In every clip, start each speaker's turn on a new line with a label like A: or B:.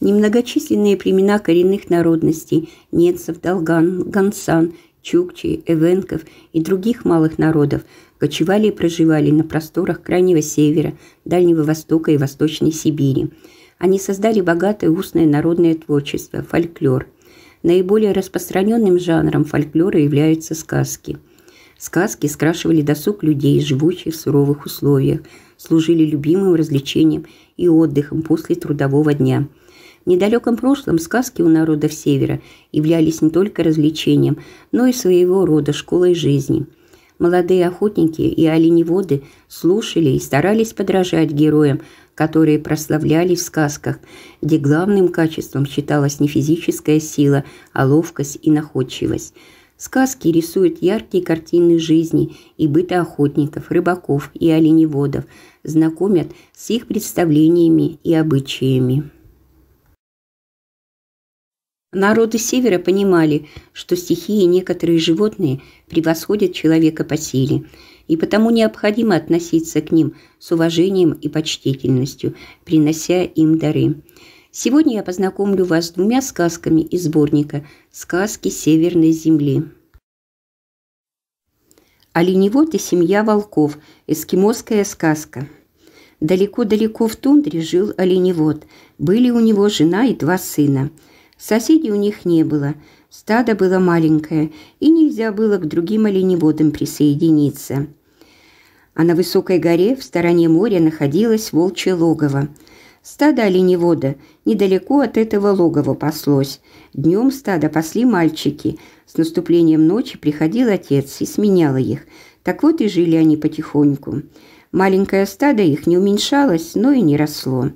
A: Немногочисленные племена коренных народностей – ненцев, долган, гансан, чукчи, эвенков и других малых народов – кочевали и проживали на просторах Крайнего Севера, Дальнего Востока и Восточной Сибири. Они создали богатое устное народное творчество – фольклор. Наиболее распространенным жанром фольклора являются сказки. Сказки скрашивали досуг людей, живущих в суровых условиях, служили любимым развлечением и отдыхом после трудового дня – в недалеком прошлом сказки у народов Севера являлись не только развлечением, но и своего рода школой жизни. Молодые охотники и оленеводы слушали и старались подражать героям, которые прославлялись в сказках, где главным качеством считалась не физическая сила, а ловкость и находчивость. Сказки рисуют яркие картины жизни и быта охотников, рыбаков и оленеводов, знакомят с их представлениями и обычаями. Народы Севера понимали, что стихии некоторые животные превосходят человека по силе, и потому необходимо относиться к ним с уважением и почтительностью, принося им дары. Сегодня я познакомлю вас с двумя сказками из сборника «Сказки Северной Земли». Оленевод и семья волков. Эскимосская сказка. Далеко-далеко в тундре жил оленевод. Были у него жена и два сына – Соседей у них не было, стадо было маленькое, и нельзя было к другим оленеводам присоединиться. А на высокой горе в стороне моря находилось волчье логово. Стадо оленевода недалеко от этого логова паслось. Днем стадо пасли мальчики. С наступлением ночи приходил отец и сменял их. Так вот и жили они потихоньку. Маленькое стадо их не уменьшалось, но и не росло.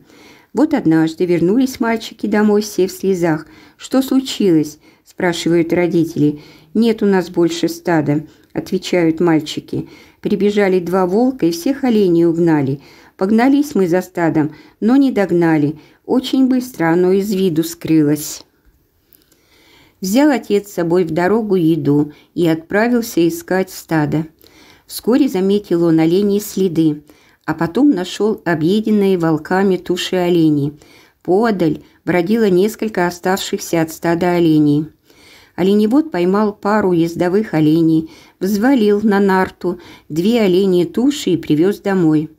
A: Вот однажды вернулись мальчики домой все в слезах. «Что случилось?» – спрашивают родители. «Нет у нас больше стада», – отвечают мальчики. Прибежали два волка и всех оленей угнали. Погнались мы за стадом, но не догнали. Очень быстро оно из виду скрылось. Взял отец с собой в дорогу еду и отправился искать стадо. Вскоре заметил он оленей следы – а потом нашел объеденные волками туши оленей. Подаль бродило несколько оставшихся от стада оленей. Оленевод поймал пару ездовых оленей, взвалил на нарту две оленьи туши и привез домой.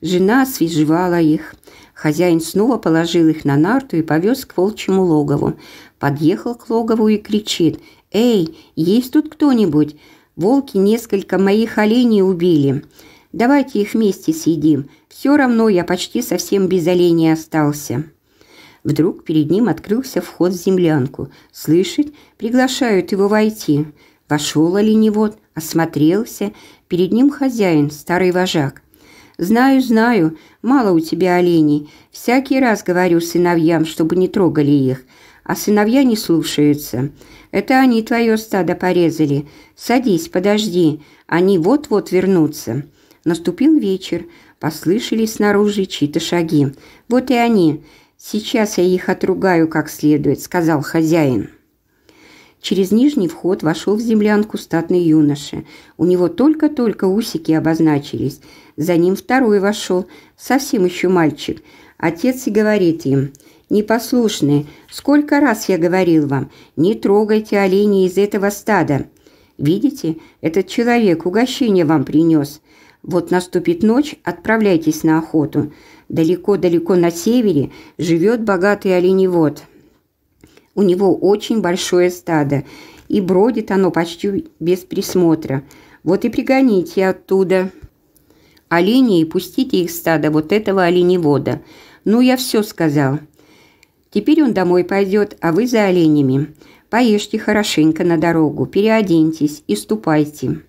A: Жена освежевала их. Хозяин снова положил их на нарту и повез к волчьему логову. Подъехал к логову и кричит «Эй, есть тут кто-нибудь? Волки несколько моих оленей убили». Давайте их вместе съедим. Все равно я почти совсем без оленей остался». Вдруг перед ним открылся вход в землянку. Слышит, приглашают его войти. Вошел оленевод, осмотрелся. Перед ним хозяин, старый вожак. «Знаю, знаю, мало у тебя оленей. Всякий раз говорю сыновьям, чтобы не трогали их. А сыновья не слушаются. Это они твое стадо порезали. Садись, подожди, они вот-вот вернутся». Наступил вечер, послышались снаружи чьи-то шаги. «Вот и они. Сейчас я их отругаю как следует», — сказал хозяин. Через нижний вход вошел в землянку статный юноша. У него только-только усики обозначились. За ним второй вошел, совсем еще мальчик. Отец и говорит им, «Непослушные, сколько раз я говорил вам, не трогайте оленей из этого стада. Видите, этот человек угощение вам принес. Вот наступит ночь, отправляйтесь на охоту. Далеко-далеко на севере живет богатый оленевод. У него очень большое стадо, и бродит оно почти без присмотра. Вот и пригоните оттуда оленей и пустите их стадо вот этого оленевода. Ну, я все сказал. Теперь он домой пойдет, а вы за оленями. Поешьте хорошенько на дорогу, переоденьтесь и ступайте».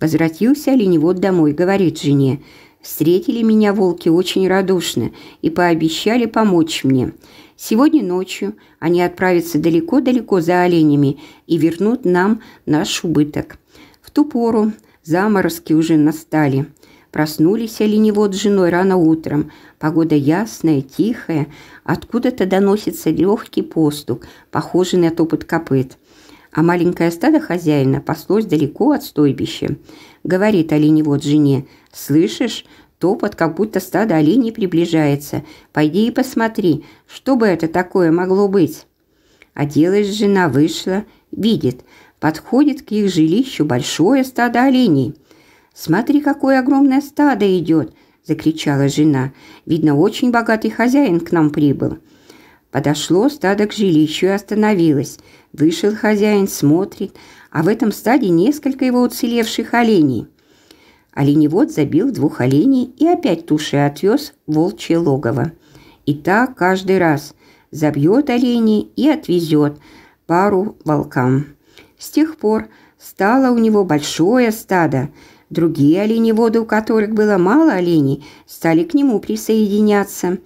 A: Возвратился оленевод домой, говорит жене. Встретили меня волки очень радушно и пообещали помочь мне. Сегодня ночью они отправятся далеко-далеко за оленями и вернут нам наш убыток. В ту пору заморозки уже настали. Проснулись оленевод с женой рано утром. Погода ясная, тихая. Откуда-то доносится легкий постук, похожий на топот копыт а маленькое стадо хозяина паслось далеко от стойбища. Говорит оленевод жене, «Слышишь, топот, как будто стадо оленей приближается. Пойди и посмотри, что бы это такое могло быть. Оделась жена, вышла, видит, подходит к их жилищу большое стадо оленей. «Смотри, какое огромное стадо идет!» – закричала жена. «Видно, очень богатый хозяин к нам прибыл». Подошло стадо к жилищу и остановилось. Вышел хозяин, смотрит, а в этом стаде несколько его уцелевших оленей. Оленевод забил двух оленей и опять тушей отвез в волчье логово. И так каждый раз забьет оленей и отвезет пару волкам. С тех пор стало у него большое стадо. Другие оленеводы, у которых было мало оленей, стали к нему присоединяться.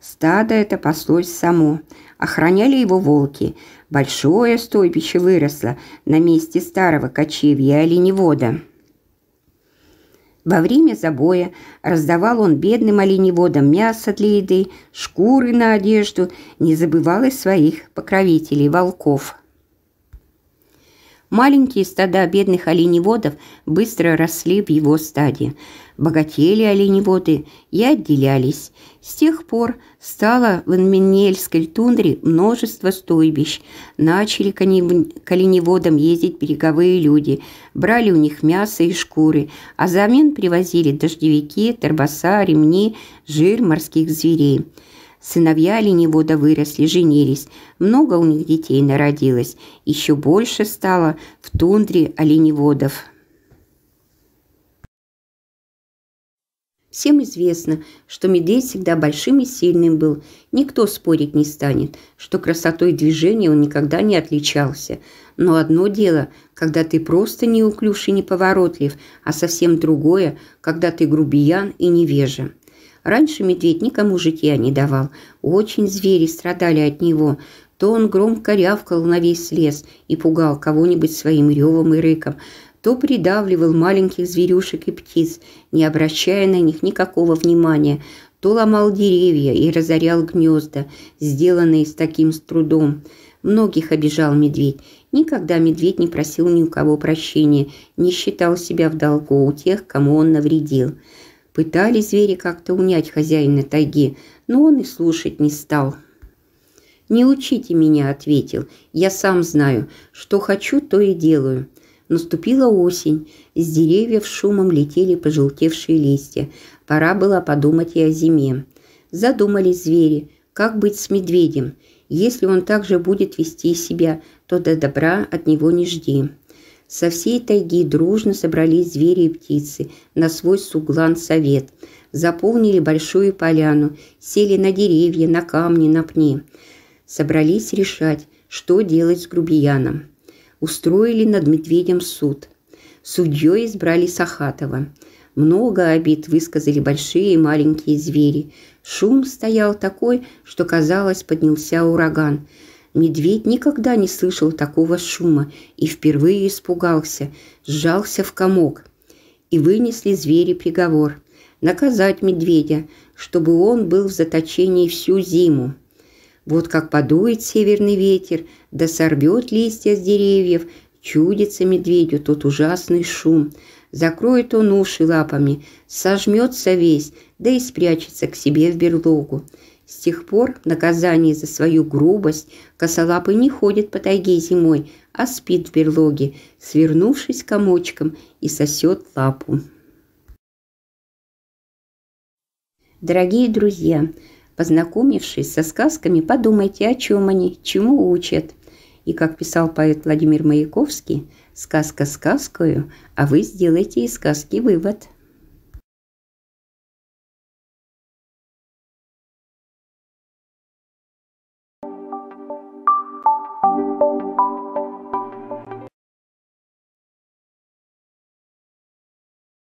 A: Стадо это паслось само. Охраняли его волки. Большое стойбище выросло на месте старого кочевья оленевода. Во время забоя раздавал он бедным оленеводам мясо для еды, шкуры на одежду, не забывал и своих покровителей, волков. Маленькие стада бедных оленеводов быстро росли в его стаде. Богатели оленеводы и отделялись. С тех пор стало в Инменельской тундре множество стойбищ. Начали к оленеводам ездить береговые люди, брали у них мясо и шкуры, а взамен привозили дождевики, торбоса, ремни, жир морских зверей. Сыновья оленевода выросли, женились. Много у них детей народилось. Еще больше стало в тундре оленеводов. Всем известно, что медведь всегда большим и сильным был. Никто спорить не станет, что красотой движения он никогда не отличался. Но одно дело, когда ты просто неуклюж и неповоротлив, а совсем другое, когда ты грубиян и невежа. Раньше медведь никому житья не давал. Очень звери страдали от него. То он громко рявкал на весь лес и пугал кого-нибудь своим ревом и рыком, то придавливал маленьких зверюшек и птиц, не обращая на них никакого внимания, то ломал деревья и разорял гнезда, сделанные с таким с трудом. Многих обижал медведь. Никогда медведь не просил ни у кого прощения, не считал себя в долгу у тех, кому он навредил. Пытались звери как-то унять хозяина тайги, но он и слушать не стал. «Не учите меня», — ответил. «Я сам знаю, что хочу, то и делаю». Наступила осень, с деревьев шумом летели пожелтевшие листья. Пора было подумать и о зиме. Задумались звери, как быть с медведем. Если он также будет вести себя, то до добра от него не жди. Со всей тайги дружно собрались звери и птицы на свой суглан совет, заполнили большую поляну, сели на деревья, на камни, на пни. Собрались решать, что делать с грубияном. Устроили над медведем суд. Судьей избрали Сахатова. Много обид высказали большие и маленькие звери. Шум стоял такой, что, казалось, поднялся ураган – Медведь никогда не слышал такого шума и впервые испугался, сжался в комок. И вынесли звери приговор – наказать медведя, чтобы он был в заточении всю зиму. Вот как подует северный ветер, да сорвет листья с деревьев, чудится медведю тот ужасный шум. Закроет он уши лапами, сожмется весь, да и спрячется к себе в берлогу. С тех пор наказание за свою грубость косолапый не ходит по тайге зимой, а спит в берлоге, свернувшись комочком и сосет лапу. Дорогие друзья, познакомившись со сказками, подумайте, о чем они, чему учат. И, как писал поэт Владимир Маяковский, сказка сказкою, а вы сделайте из сказки вывод –